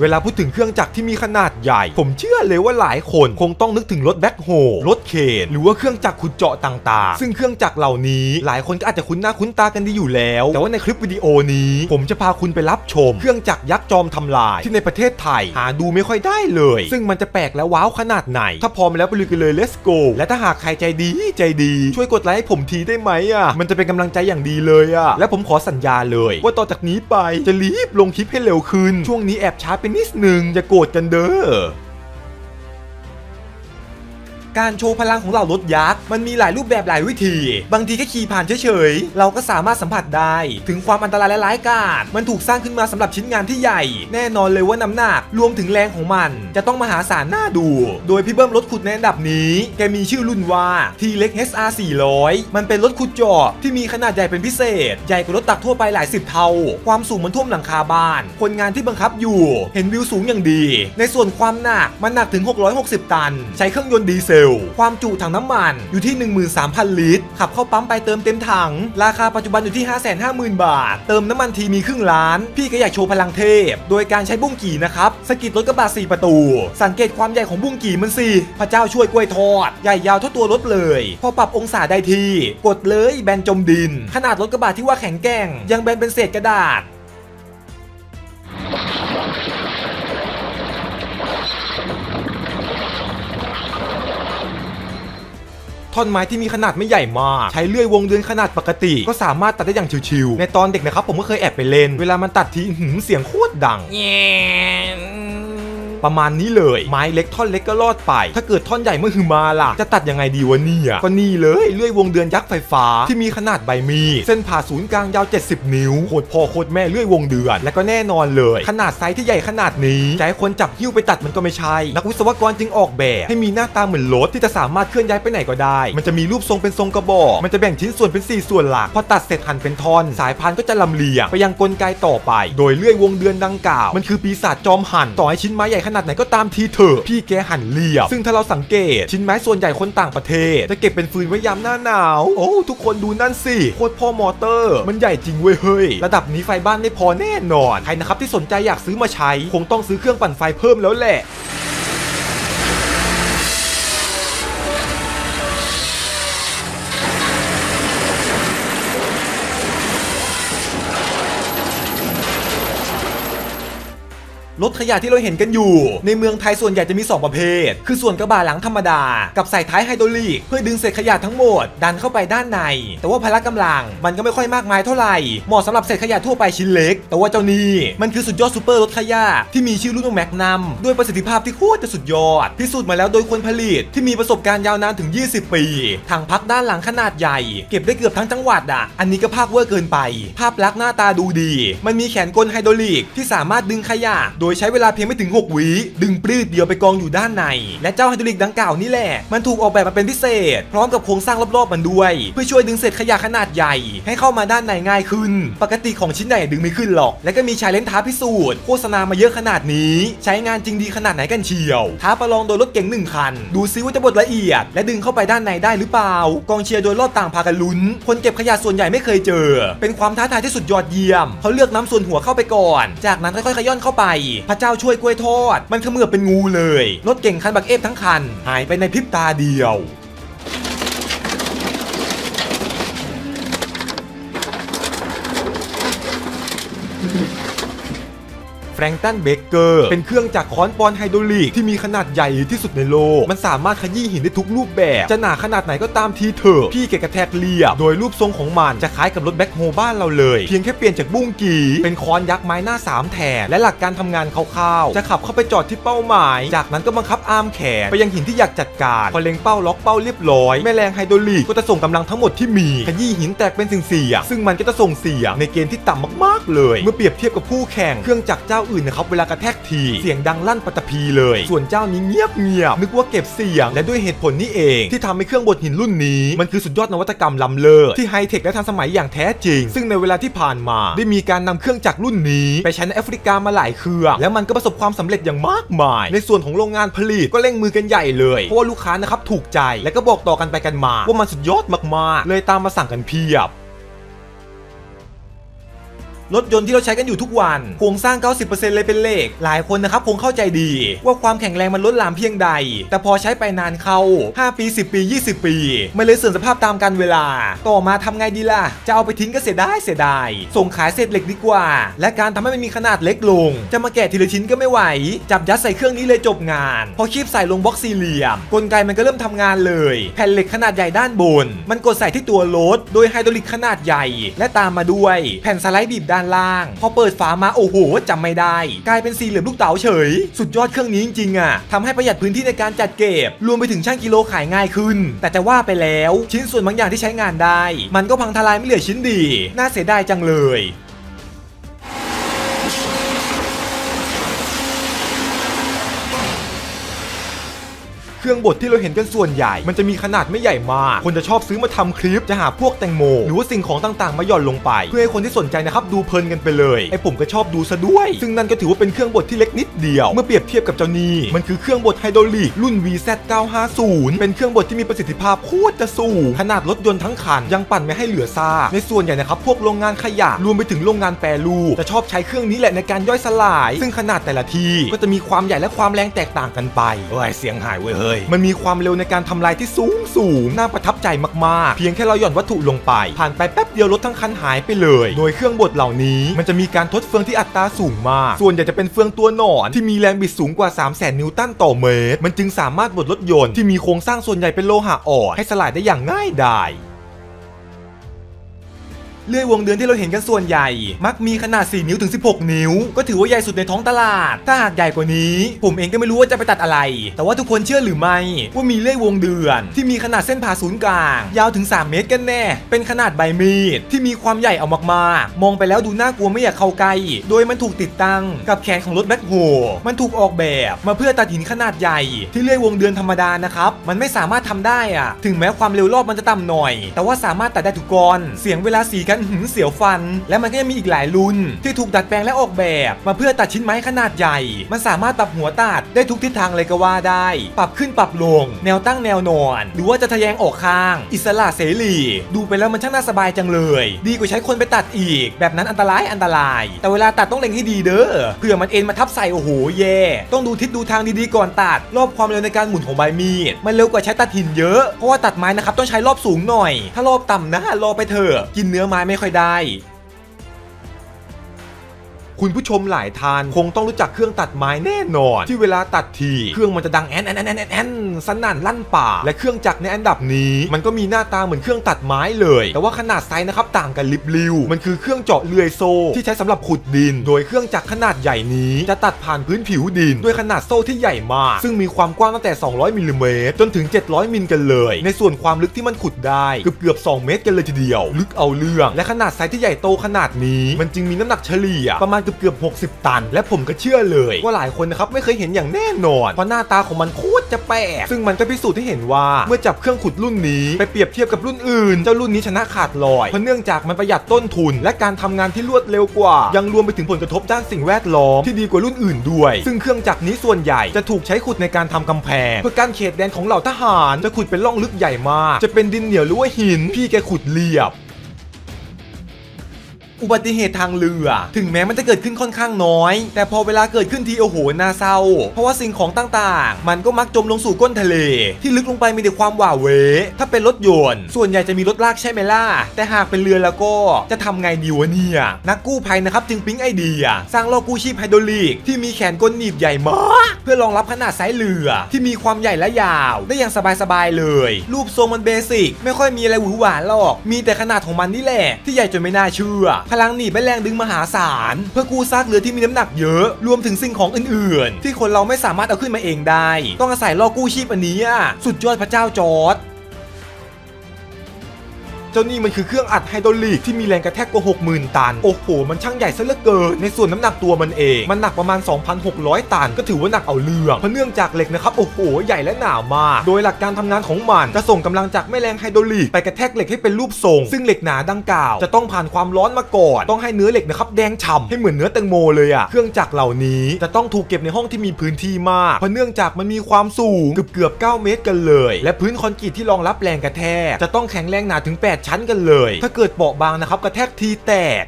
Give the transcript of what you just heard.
เวลาพูดถึงเครื่องจักรที่มีขนาดใหญ่ ผมเชื่อเลยว่าหลายคนคงต้องนึกถึงรถแบ็คโฮรถเคนหรือว่าเครื่องจักรขุดเจาะต่างๆ ซึ่งเครื่องจักรเหล่านี้หลายคนก็อาจจะคุ้นหน้าคุ้นตากันดีอยู่แล้ว แต่ว่าในคลิปวิดีโอนี้ ผมจะพาคุณไปรับชม เครื่องจักรยักษ์จอมทำลาย ที่ในประเทศไทย หาดูไม่ค่อยได้เลย ซึ่งมันจะแปลกและว้าวขนาดไหน ถ้าพร้อมแล้วไปลุยกันเลย let's go และถ้าหากใครใจดีใจดีช่วยกดไลค์ให้ผมทีได้ไหมอะมันจะเป็นกำลังใจอย่างดีเลยอะและผมขอสัญญาเลย ว่าต่อจากนี้ไปจะรีบลงคลิปให้เร็วขึ้นช่วงนี้แอบช้าไปนิดนึงอย่าโกรธกันเด้อ การโชว์พลังของเหล่ารถยักษ์มันมีหลายรูปแบบหลายวิธี บางทีแค่ขี่ผ่านเฉยๆ เราก็สามารถสัมผัสได้ ถึงความอันตรายและร้ายกาจมันถูกสร้างขึ้นมาสำหรับชิ้นงานที่ใหญ่ แน่นอนเลยว่าน้ำหนักรวมถึงแรงของมัน จะต้องมหาศาลน่าดู โดยพี่เบิ้มรถขุดในอันดับนี้ แกมีชื่อรุ่นว่าทีเล็ก SR 400 มันเป็นรถขุดจาะที่มีขนาดใหญ่เป็นพิเศษ ใหญ่กว่ารถตักทั่วไปหลายสิบเท่า ความสูงมันท่วมหลังคาบ้าน คนงานที่บังคับอยู่ เห็นวิวสูงอย่างดี ในส่วนความหนักมันหนักถึง 660 ตัน ใช้เครื่องยนต์ดีเซลความจุถังน้ำมันอยู่ที่ 13,000 ลิตร ขับเข้าปั๊มไปเติมเต็มถัง ราคาปัจจุบันอยู่ที่ 550,000 บาท เติมน้ำมันทีมีครึ่งล้าน พี่ก็อยากโชว์พลังเทพ โดยการใช้บุ้งกี่นะครับ สกิดรถกระบะ4ประตู สังเกตความใหญ่ของบุ้งกี่มันสิ พระเจ้าช่วยกล้วยทอด ใหญ่ยาวเท่าตัวรถเลย พอปรับองศาได้ที กดเลยแบนจมดิน ขนาดรถกระบะที่ว่าแข็งแกร่ง ยังแบนเป็นเศษกระดาษ ท่อนไม้ที่มีขนาดไม่ใหญ่มาก ใช้เลื่อยวงเดือนขนาดปกติ ก็สามารถตัดได้อย่างชิวๆในตอนเด็กนะครับผมก็เคยแอบไปเล่น เวลามันตัดทีหือเสียงโคตรดัง ประมาณนี้เลย ไม้เล็กท่อนเล็กก็รอดไป ถ้าเกิดท่อนใหญ่เมื่อคือมาล่ะ จะตัดยังไงดีวะเนี่ยก็นี่เลยเลื่อยวงเดือนยักษ์ไฟฟ้าที่มีขนาดใบมีด เส้นผ่าศูนย์กลางยาว 70 นิ้วโคตรพ่อโคตรแม่เลื่อยวงเดือน และก็แน่นอนเลย ขนาดไซส์ที่ใหญ่ขนาดนี้จะให้คนจับหิ้วไปตัดมันก็ไม่ใช่ นักวิศวกรจึงออกแบบ ให้มีหน้าตาเหมือนรถที่จะสามารถเคลื่อนย้ายไปไหนก็ได้ มันจะมีรูปทรงเป็นทรงกระบอกมันจะแบ่งชิ้นส่วนเป็น 4 ส่วนหลักพอตัดเสร็จหั่นเป็นท่อน สายพานก็จะลำเลียงไปยังกลไกต่อไป โดยเลื่อยวงเดือนดังกล่าวมันคือปีศาจจอมหั่นต่อให้ชิ้นไม้ใหญ่ขนาดไหนก็ตามทีเถอะ พี่แกหั่นเรียบ ซึ่งถ้าเราสังเกต ชิ้นไม้ส่วนใหญ่คนต่างประเทศ จะเก็บเป็นฟืนไว้ยามหน้าหนาว โอ้ทุกคนดูนั่นสิโคตรพ่อมอเตอร์ มันใหญ่จริงเว้ยเฮ้ย ระดับนี้ไฟบ้านไม่พอแน่นอน ใครนะครับที่สนใจอยากซื้อมาใช้ คงต้องซื้อเครื่องปั่นไฟเพิ่มแล้วแหละ รถขยะที่เราเห็นกันอยู่ ในเมืองไทยส่วนใหญ่จะมี 2 ประเภท คือใส่กระบะหลังธรรมดา กับใส่ท้ายไฮดรอลิก เพื่อดึงเศษขยะทั้งหมด ดันเข้าไปด้านใน แต่ว่าพละกำลังมันก็ไม่ค่อยมากมายเท่าไหร่เหมาะสำหรับเศษขยะทั่วไปชิ้นเล็ก แต่ว่าเจ้านี้มันคือสุดยอดซูเปอร์รถขยะที่มีชื่อรุ่นว่าแมกนัมด้วยประสิทธิภาพที่โคตรจะสุดยอดพิสูจน์มาแล้วโดยคนผลิตที่มีประสบการณ์ยาวนานถึง 20 ปีถังพักด้านหลังขนาดใหญ่ เก็บได้เกือบทั้งจังหวัดอะอันนี้ก็ภาคเวอร์เกินไป ภาพลักษณ์หน้าตาดูดี มันมีแขนกลไฮดรอลิกที่สามารถดึงขยะโดยใช้เวลาเพียงไม่ถึง 6วิดึงปลื้ดเดียวไปกองอยู่ด้านใน และเจ้าไฮดรอลิกดังกล่าวนี่แหละ มันถูกออกแบบมาเป็นพิเศษ พร้อมกับโครงสร้างรอบๆมันด้วย เพื่อช่วยดึงเศษขยะขนาดใหญ่ ให้เข้ามาด้านในง่ายขึ้น ปกติของชิ้นใหญ่ดึงไม่ขึ้นหรอก และก็มี challenge ท้าพิสูจน์โฆษณามาเยอะขนาดนี้ ใช้งานจริงดีขนาดไหนกันเชียวท้าประลองโดยรถเก๋งหนึ่งคัน ดูซิว่าจะบดละเอียด และดึงเข้าไปด้านในได้หรือเปล่า กองเชียร์โดยรอบต่างพากันลุ้น คนเก็บขยะส่วนใหญ่ไม่เคยเจอ เป็นความท้าทายที่สุดยอดเยี่ยมเขาเลือกนำส่วนหัวเข้าไปก่อน จากนั้นค่อยๆขย้อนเข้าไปพระเจ้าช่วยกล้วยทอด มันเขมือบเป็นงูเลย รถเก่งคันบักเอ้บทั้งคัน หายไปในพริบตาเดียว Fractum Breaker เป็นเครื่องจักรค้อนปอนด์ไฮดรอลิกที่มีขนาดใหญ่ที่สุดในโลก มันสามารถขยี้หินได้ทุกรูปแบบ จะหนาขนาดไหนก็ตามทีเถอะพี่เกะกระแทกเรียบ โดยรูปทรงของมันจะคล้ายกับรถแบ็คโฮบ้านเราเลย เพียงแค่เปลี่ยนจากบุ้งกี๋เป็นค้อนยักษ์ไม้หน้าสามแทนและหลักการทำงานคร่าวๆจะขับเข้าไปจอดที่เป้าหมาย จากนั้นก็บังคับ arm แขน ไปยังหินที่อยากจัดการพอเล็งเป้าล็อกเป้าเรียบร้อยแม่แรงไฮดรอลิกก็จะส่งกำลังทั้งหมดที่มีขยี้หินแตกเป็นเสี่ยงๆซึ่งมันก็จะส่งเสียงในเกณฑ์ที่ต่ำมากๆ เลย เมื่อเปรียบเทียบกับคู่แข่งเครื่องจักรเจ้าอื่นนะครับเวลากระแทกทีเสียงดังลั่นปัตตภีเลย ส่วนเจ้านี้เงียบเงียบนึกว่าเก็บเสียง และด้วยเหตุผลนี้เอง ที่ทำให้เครื่องบดหินรุ่นนี้ มันคือสุดยอดนวัตกรรมล้ำเลิศที่ไฮเทคและทันสมัยอย่างแท้จริง ซึ่งในเวลาที่ผ่านมาได้มีการนำเครื่องจักรรุ่นนี้ ไปใช้ในแอฟริกามาหลายเครื่องและมันก็ประสบความสำเร็จอย่างมากมาย ในส่วนของโรงงานผลิตก็เร่งมือกันใหญ่เลยเพราะว่าลูกค้านะครับถูกใจและก็บอกต่อกันไปกันมา ว่ามันสุดยอดมากๆ เลยตามมาสั่งกันเพียบ รถยนต์ที่เราใช้กันอยู่ทุกวันโครงสร้าง 90%เลยเป็นเหล็ก หลายคนนะครับคงเข้าใจดี ว่าความแข็งแรงมันล้นหลามเพียงใด แต่พอใช้ไปนานเข้า 5 ปี 10 ปี 20 ปี มันเลยเสื่อมสภาพตามกาลเวลา ต่อมาทำไงดีล่ะ จะเอาไปทิ้งก็เสียดายเสียดาย ส่งขายเศษเหล็กดีกว่า และการทำให้มันมีขนาดเล็กลง จะมาแกะทีละชิ้นก็ไม่ไหว จับยัดใส่เครื่องนี้เลยจบงาน พอคีบใส่ลงบล็อกสี่เหลี่ยม กลไกมันก็เริ่มทำงานเลย แผ่นเหล็กขนาดใหญ่ด้านบน มันกดใส่ที่ตัวรถโดยไฮดรอลิกขนาดใหญ่ และตามมาด้วย แผ่นสไลด์บีบด้านล่าง พอเปิดฝามาโอ้โหจำไม่ได้ กลายเป็นสี่เหลี่ยมลูกเต๋าเฉย สุดยอดเครื่องนี้จริงๆอะทำให้ประหยัดพื้นที่ในการจัดเก็บ รวมไปถึงชั่งกิโลขายง่ายขึ้น แต่จะว่าไปแล้ว ชิ้นส่วนบางอย่างที่ใช้งานได้ มันก็พังทลายไม่เหลือชิ้นดี น่าเสียดายจังเลย รื่องบดที่เราเห็นกันส่วนใหญ่ มันจะมีขนาดไม่ใหญ่มาก คนจะชอบซื้อมาทำคลิป จะหาพวกแตงโม หรือว่าสิ่งของต่างๆ มาหย่อนลงไป เพื่อให้คนที่สนใจนะครับดูเพลินกันไปเลย ไอผมก็ชอบดูซะด้วย ซึ่งนั่นก็ถือว่าเป็นเครื่องบดที่เล็กนิดเดียว เมื่อเปรียบเทียบกับเจ้านี้มันคือเครื่องบดไฮดรอลิกรุ่น VZ950 เป็นเครื่องบดที่มีประสิทธิภาพโคตรจะสูง ขนาดรถยนต์ทั้งคันยังปั่นไม่ให้เหลือซากในส่วนใหญ่นะครับพวกโรงงานขยะรวมไปถึงโรงงานแปรรูปจะชอบใช้เครื่องนี้แหละในการย่อยสลาย ซึ่งขนาดแต่ละทีก็จะมีความใหญ่และความแรงแตกต่างกันไปเฮ้ยเสียงหายเว้ยเฮ้ยมันมีความเร็วในการทำลายที่สูงสูงน่าประทับใจมากๆ เพียงแค่เราหย่อนวัตถุลงไป ผ่านไปแป๊บเดียวรถทั้งคันหายไปเลย โดยเครื่องบดเหล่านี้ มันจะมีการทดเฟืองที่อัตราสูงมาก ส่วนใหญ่จะเป็นเฟืองตัวหนอนที่มีแรงบิดสูงกว่า 3 0 0 0 0 0 นิวตันต่อเมตร มันจึงสามารถบดรถยนต์ที่มีโครงสร้างส่วนใหญ่เป็นโลหะอ่อนให้สลายได้อย่างง่ายดาย เลื่อยวงเดือนที่เราเห็นกันส่วนใหญ่ มักมีขนาด 4 นิ้วถึง 16 นิ้ว ก็ถือว่าใหญ่สุดในท้องตลาด ถ้าหากใหญ่กว่านี้ ผมเองก็ไม่รู้ว่าจะไปตัดอะไร แต่ว่าทุกคนเชื่อหรือไม่ ว่ามีเลื่อยวงเดือน ที่มีขนาดเส้นผ่าศูนย์กลาง ยาวถึง 3 เมตรกันแน่ เป็นขนาดใบมีดที่มีความใหญ่เอามากๆ มองไปแล้วดูน่ากลัวไม่อยากเข้าใกล้ โดยมันถูกติดตั้งกับแขนของรถแบ็คโฮ มันถูกออกแบบมาเพื่อตัดหินขนาดใหญ่ ที่เลื่อยวงเดือนธรรมดานะครับ มันไม่สามารถทำได้อะถึงแม้ความเร็วรอบมันจะต่ำหน่อย แต่ว่าสามารถตัดได้ทุกกรเสียงเวลาสีกันหืนเสียวฟัน และมันก็ยังมีอีกหลายรุ่น ที่ถูกดัดแปลงและออกแบบ มาเพื่อตัดชิ้นไม้ขนาดใหญ่ มันสามารถปรับหัวตัดได้ทุกทิศทางเลยก็ว่าได้ ปรับขึ้นปรับลง แนวตั้งแนวนอน หรือว่าจะทะแยงออกข้าง อิสระเสรี ดูไปแล้วมันช่างน่าสบายจังเลย ดีกว่าใช้คนไปตัดอีก แบบนั้นอันตรายอันตราย แต่เวลาตัดต้องเล็งให้ดีเด้อเผื่อมันเอ็นมาทับใส่โอ้โหแย่ต้องดูทิศดูทางดีๆก่อนตัด รอบความเร็วในการหมุนของใบมีดมันเร็วกว่าใช้ตัดหินเยอะเพราะว่าตัดไม้นะครับต้องใช้รอบสูงหน่อย ถ้ารอบต่ำนะรอไปเถอะกินเนื้อไม้ไม่ค่อยได้ คุณผู้ชมหลายทาน คงต้องรู้จักเครื่องตัดไม้แน่นอน ที่เวลาตัดที เครื่องมันจะดังแอนแอนแอนแอนแอนสนั่นลั่นป่า และเครื่องจักรในอันดับนี้ มันก็มีหน้าตาเหมือนเครื่องตัดไม้เลย แต่ว่าขนาดไซส์นะครับต่างกันลิบลิ่ว มันคือเครื่องเจาะเลื่อยโซ่ที่ใช้สำหรับขุดดิน โดยเครื่องจักรขนาดใหญ่นี้ จะตัดผ่านพื้นผิวดิน ด้วยขนาดโซ่ที่ใหญ่มาก ซึ่งมีความกว้างตั้งแต่ 200มิลลิเมตรจนถึง 700มิลกันเลย ในส่วนความลึกที่มันขุดได้เกือบเกือบ2เมตรกันเลยทีเดียว ลึกเอาเรื่อง และขนาดไซส์ที่ใหญ่โตขนาดนี้ มันจึงมีน้ำหนักเฉลี่ยประมาณเกือบเกือบ60 ตัน และผมก็เชื่อเลยว่าหลายคนนะครับไม่เคยเห็นอย่างแน่นอน เพราะหน้าตาของมันโคตรจะแปลกซึ่งมันก็พิสูจน์ให้เห็นว่าเมื่อจับเครื่องขุดรุ่นนี้ไปเปรียบเทียบกับรุ่นอื่น เจ้ารุ่นนี้ชนะขาดลอย เพราะเนื่องจากมันประหยัดต้นทุน และการทำงานที่รวดเร็วกว่า ยังรวมไปถึงผลกระทบด้านสิ่งแวดล้อมที่ดีกว่ารุ่นอื่นด้วย ซึ่งเครื่องจักรนี้ส่วนใหญ่จะถูกใช้ขุดในการทำกำแพง เพื่อการเขตแดนของเหล่าทหาร จะขุดเป็นร่องลึกใหญ่มาก จะเป็นดินเหนียวหรือว่าหิน พี่แกขุดเรียบ อุบัติเหตุทางเรือ ถึงแม้มันจะเกิดขึ้นค่อนข้างน้อย แต่พอเวลาเกิดขึ้นทีโอ้โหน่าเศร้า เพราะว่าสิ่งของต่างๆ มันก็มักจมลงสู่ก้นทะเล ที่ลึกลงไปมีแต่ความหว่าเว ถ้าเป็นรถยนต์ส่วนใหญ่จะมีรถลากใช่ไหมล่ะ แต่หากเป็นเรือแล้วก็จะทำไงดีวะเนี่ย นักกู้ภัยนะครับจึงปิ๊งไอเดีย สร้างโลกู้ชีพไฮดรอลิกที่มีแขนกลหนีบใหญ่มาก เพื่อรองรับขนาดไซส์เรือ ที่มีความใหญ่และยาว ได้อย่างสบายๆเลย รูปทรงมัน basic ไม่ค่อยมีอะไรหวือหวาหรอก มีแต่ขนาดของมันนี่แหละที่ใหญ่จนไม่น่าเชื่อพลังหนีบและแรงดึงมหาศาล เพื่อกู้ซากเรือที่มีน้ำหนักเยอะ รวมถึงสิ่งของอื่นๆ ที่คนเราไม่สามารถเอาขึ้นมาเองได้ ต้องอาศัยล่อกู้ชีพอันนี้อะสุดยอดพระเจ้าจอร์จ จ้านี่มันคือเครื่องอัดไฮดรอลิกที่มีแรงกระแทกกว่า60,000 ตัน โอ้โห มันช่างใหญ่ซะเหลือเกิน ในส่วนน้ำหนักตัวมันเอง มันหนักประมาณ 2,600 ตัน ก็ถือว่าหนักเอาเรื่องเพราะเนื่องจากเหล็กนะครับ โอ้โห ใหญ่และหนามาก โดยหลักการทำงานของมันจะส่งกำลังจากแม่แรงไฮดรอลิกไปกระแทกเหล็กให้เป็นรูปทรง ซึ่งเหล็กหนาดังกล่าว จะต้องผ่านความร้อนมาก่อน ต้องให้เนื้อเหล็กนะครับแดงฉ่ำให้เหมือนเนื้อแตงโมเลยอะเครื่องจักรเหล่านี้จะต้องถูกเก็บในห้องที่มีพื้นที่มากเพราะเนื่องจากมันมีความสูงเกือบเกือบ9เมตรกันเลย และพื้นคอนกรีตที่รองรับแรงกระแทกจะต้องแข็งแรงหนาถึง8ชั้นกันเลย ถ้าเกิดเบาะบางนะครับกระแทกทีแตก